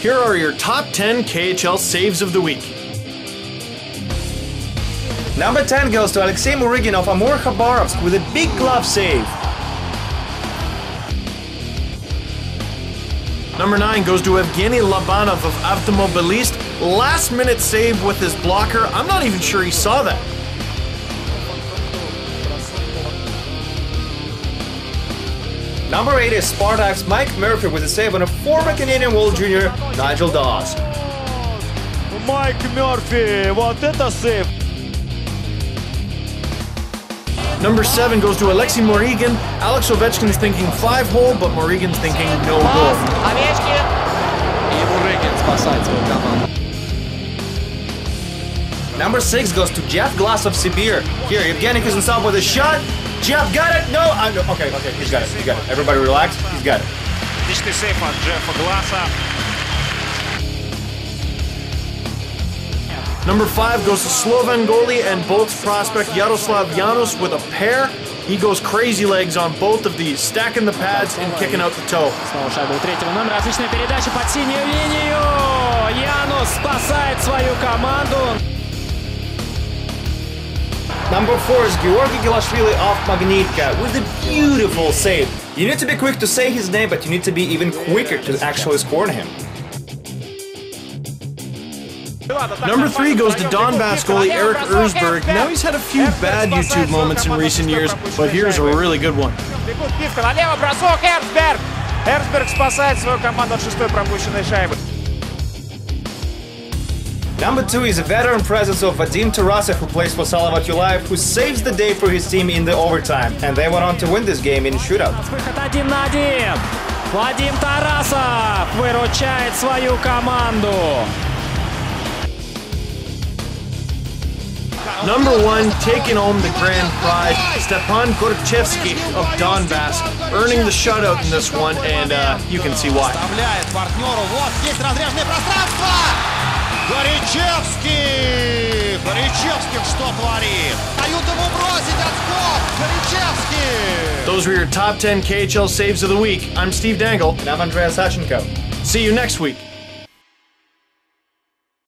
Here are your top 10 KHL saves of the week. Number 10 goes to Alexei Murygin of Amur Khabarovsk with a big glove save. Number 9 goes to Evgeny Labanov of Avtomobilist. Last minute save with his blocker. I'm not even sure he saw that. Number 8 is Spartak's Mike Murphy with a save on a former Canadian World Junior Nigel Dawes. Mike Murphy, what did это save? Number seven goes to Alexei Murygin. Alex Ovechkin is thinking five hole, but Murygin's thinking no goal. Number six goes to Jeff Glass of Sibir. Here, Evgeny Kuznetsov with a shot, Jeff got it. No, I know. Okay, okay, he's got it. He's got it. Everybody relax. He's got it. Отличный сейф от Джеффа Гласса. Number five goes to Sloven goalie and Bolts prospect Jaroslav Janus with a pair. He goes crazy legs on both of these, stacking the pads and kicking out the toe. Снова шайба у третьего номера. Отличная передача под синюю линию. Янус спасает свою команду. Number 4 is Georgi Gelashvili of Magnitka with a beautiful save. You need to be quick to say his name, but you need to be even quicker to actually score him. Number three goes to Donbass goalie Erik Ersberg. Now he's had a few bad YouTube moments in recent years, but here's a really good one. Эрцберг спасает свою команду от шестой пропущенной. Number two is a veteran presence of Vadim Tarasov, who plays for Salavat Yulaev, who saves the day for his team in the overtime, and they went on to win this game in shootout. Vadim Tarasov выручает свою команду. Number one, taking home the grand prize, Stepan Goryachevskikh of Donbass, earning the shutout in this one, and uh, you can see why. Горячевский! Горячевский что творит? Дают ему бросить отскок! Горячевский! Those were your top 10 KHL saves of the week. I'm Steve Dangle. And I'm Andrey Osadchenko. See you next week.